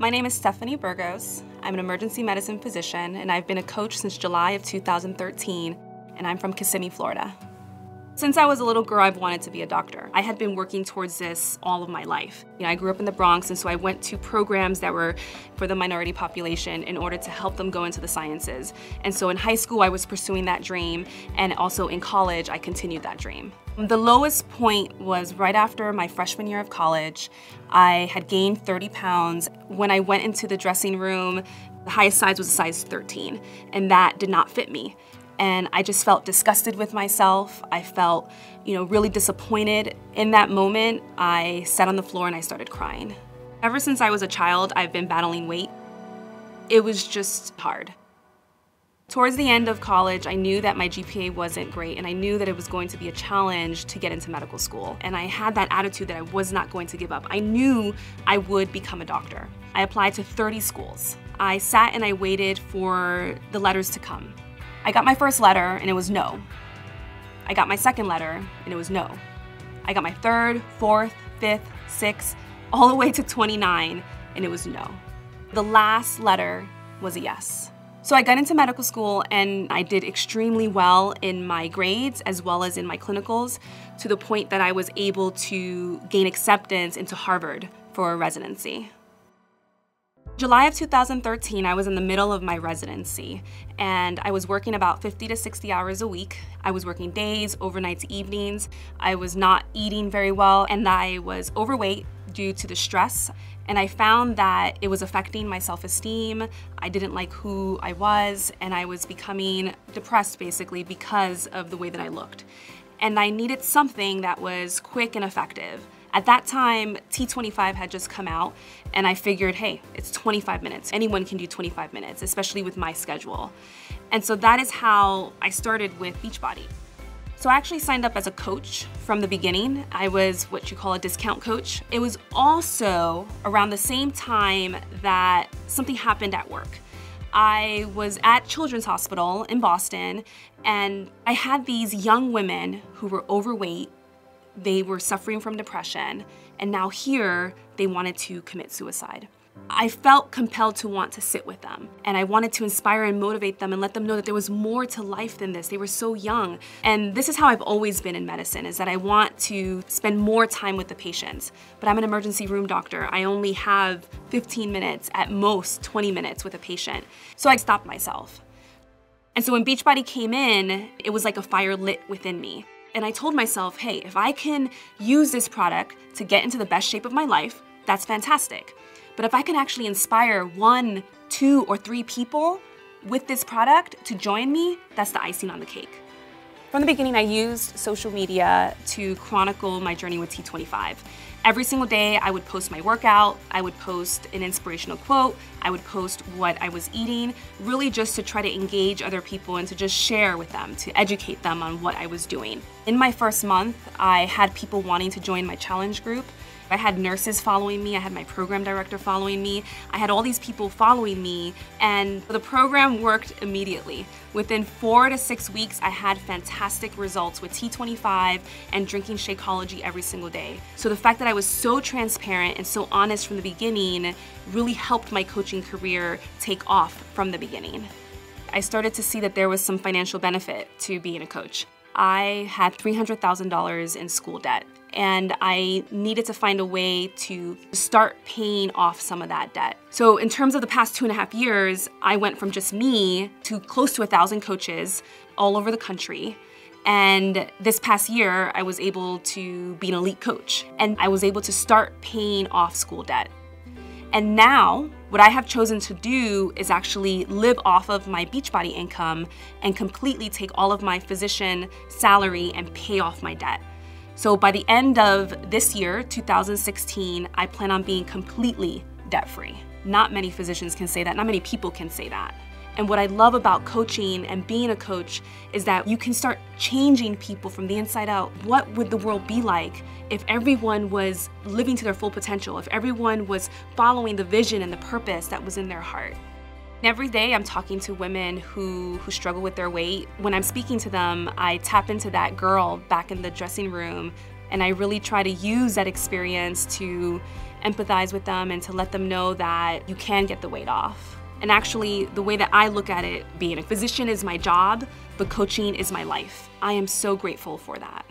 My name is Stephanie Burgos. I'm an emergency medicine physician, and I've been a coach since July of 2013, and I'm from Kissimmee, Florida. Since I was a little girl, I've wanted to be a doctor. I had been working towards this all of my life. You know, I grew up in the Bronx, and so I went to programs that were for the minority population in order to help them go into the sciences. And so in high school, I was pursuing that dream, and also in college, I continued that dream. The lowest point was right after my freshman year of college. I had gained 30 pounds. When I went into the dressing room, the highest size was a size 13, and that did not fit me and I just felt disgusted with myself. I felt, you know, really disappointed. In that moment, I sat on the floor and I started crying. Ever since I was a child, I've been battling weight. It was just hard. Towards the end of college, I knew that my GPA wasn't great and I knew that it was going to be a challenge to get into medical school. And I had that attitude that I was not going to give up. I knew I would become a doctor. I applied to 30 schools. I sat and I waited for the letters to come. I got my first letter and it was no. I got my second letter and it was no. I got my third, fourth, fifth, sixth, all the way to 29 and it was no. The last letter was a yes. So I got into medical school and I did extremely well in my grades as well as in my clinicals to the point that I was able to gain acceptance into Harvard for a residency. July of 2013, I was in the middle of my residency and I was working about 50 to 60 hours a week. I was working days, overnights, evenings. I was not eating very well and I was overweight due to the stress. And I found that it was affecting my self esteem. I didn't like who I was and I was becoming depressed basically because of the way that I looked. And I needed something that was quick and effective. At that time, T25 had just come out, and I figured, hey, it's 25 minutes. Anyone can do 25 minutes, especially with my schedule. And so that is how I started with Beachbody. So I actually signed up as a coach from the beginning. I was what you call a discount coach. It was also around the same time that something happened at work. I was at Children's Hospital in Boston and I had these young women who were overweight they were suffering from depression, and now here they wanted to commit suicide. I felt compelled to want to sit with them and I wanted to inspire and motivate them and let them know that there was more to life than this. They were so young. And this is how I've always been in medicine is that I want to spend more time with the patients. But I'm an emergency room doctor. I only have 15 minutes, at most 20 minutes with a patient. So I stopped myself. And so when Beachbody came in, it was like a fire lit within me. And I told myself, hey, if I can use this product to get into the best shape of my life, that's fantastic. But if I can actually inspire one, two, or three people with this product to join me, that's the icing on the cake. From the beginning, I used social media to chronicle my journey with T25. Every single day, I would post my workout, I would post an inspirational quote, I would post what I was eating, really just to try to engage other people and to just share with them, to educate them on what I was doing. In my first month, I had people wanting to join my challenge group. I had nurses following me, I had my program director following me, I had all these people following me, and the program worked immediately. Within four to six weeks, I had fantastic results with T25 and drinking Shakeology every single day. So the fact that I was so transparent and so honest from the beginning really helped my coaching career take off from the beginning. I started to see that there was some financial benefit to being a coach. I had $300,000 in school debt and I needed to find a way to start paying off some of that debt. So in terms of the past two and a half years, I went from just me to close to a thousand coaches all over the country. And this past year, I was able to be an elite coach and I was able to start paying off school debt. And now, what I have chosen to do is actually live off of my Beachbody income and completely take all of my physician salary and pay off my debt. So by the end of this year, 2016, I plan on being completely debt free. Not many physicians can say that, not many people can say that. And what I love about coaching and being a coach is that you can start changing people from the inside out. What would the world be like if everyone was living to their full potential, if everyone was following the vision and the purpose that was in their heart? Every day I'm talking to women who, who struggle with their weight. When I'm speaking to them, I tap into that girl back in the dressing room and I really try to use that experience to empathize with them and to let them know that you can get the weight off. And actually, the way that I look at it, being a physician is my job, but coaching is my life. I am so grateful for that.